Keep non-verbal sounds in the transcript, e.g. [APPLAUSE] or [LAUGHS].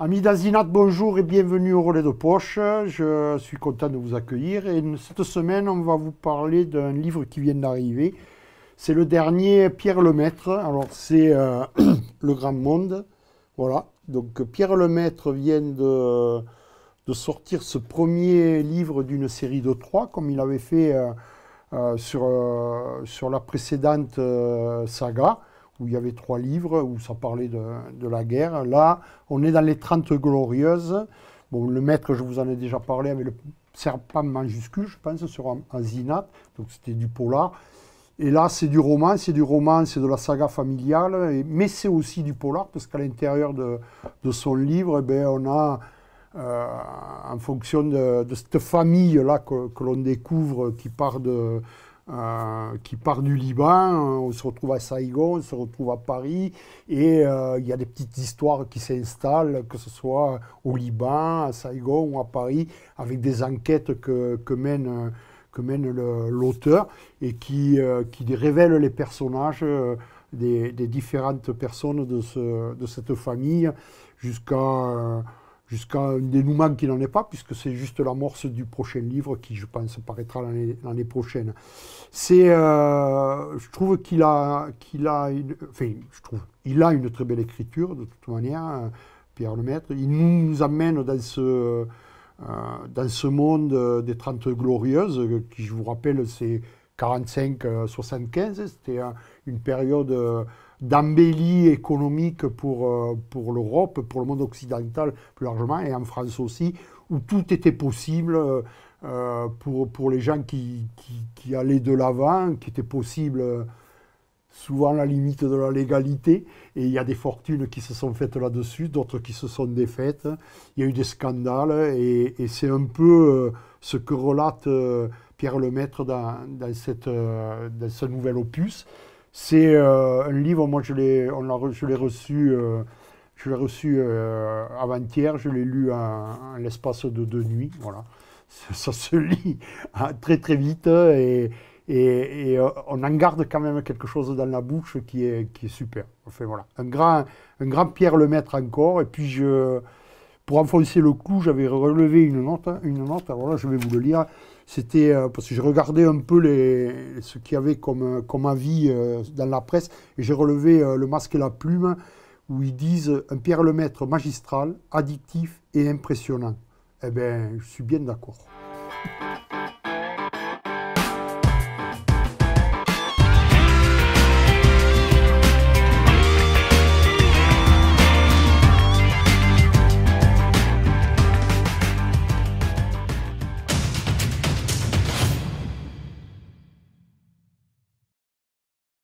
Amis d'Azinat, bonjour et bienvenue au relais de poche. Je suis content de vous accueillir et cette semaine, on va vous parler d'un livre qui vient d'arriver. C'est le dernier Pierre Lemaître. Alors, c'est euh, [CLEARS THROAT] Le Grand Monde. Voilà. Donc, Pierre Lemaître vient de, sortir ce premier livre d'une série de trois, comme il avait fait euh, euh, sur, sur la précédente saga où il y avait trois livres, où ça parlait de, la guerre. Là, on est dans les 30 glorieuses. Bon, le maître, je vous en ai déjà parlé, avec le serpent majuscule, je pense, sur Azinat, donc c'était du polar. Et là, c'est du roman, c'est du roman, c'est de la saga familiale, mais c'est aussi du polar, parce qu'à l'intérieur de, son livre, eh ben, on a, euh, en fonction de, cette famille-là que l'on découvre, qui part de, euh, qui part du Liban, euh, on se retrouve à Saigon, on se retrouve à Paris, et euh, il y a des petites histoires qui s'installent, que ce soit au Liban, à Saigon ou à Paris, avec des enquêtes que, mène, que mène l'auteur et qui, qui révèlent les personnages des, différentes personnes de cette famille jusqu'à jusqu'à un dénouement qui n'en est pas, puisque c'est juste l'amorce du prochain livre qui, je pense, paraîtra l'année prochaine. C'est, euh, je trouve qu'il a, qu'il a, une, enfin, je trouve, il a une très belle écriture de toute manière, euh, Pierre Lemaître. Il nous amène dans ce, euh, dans ce monde des Trente Glorieuses, qui, je vous rappelle, c'est 45-75. C'était une période d'embellie économique pour, euh, pour l'Europe, pour le monde occidental plus largement, et en France aussi, où tout était possible euh, pour, les gens qui, allaient de l'avant, qui était possible souvent à la limite de la légalité, et il y a des fortunes qui se sont faites là-dessus, d'autres qui se sont défaites, il y a eu des scandales, et, c'est un peu euh, ce que relate Pierre Lemaître dans, dans, cette, dans ce nouvel opus. C'est euh, un livre, moi je l'ai, reçu, euh, je l'ai reçu euh, avant-hier, je l'ai lu en, l'espace de deux nuits. Voilà. Ça, se [LAUGHS] lit hein, très très vite et, et, on en garde quand même quelque chose dans la bouche qui est, qui est super. Enfin, voilà. un, grand, un grand Pierre Lemaître encore. Et puis, je, pour enfoncer le clou, j'avais relevé une note. Une note alors là, je vais vous le lire c'était euh, parce que j'ai regardé un peu ce qu'il y avait comme, comme avis euh, dans la presse et j'ai relevé euh, le masque et la plume où ils disent un Pierre Lemaître magistral, addictif et impressionnant. Eh bien, je suis bien d'accord.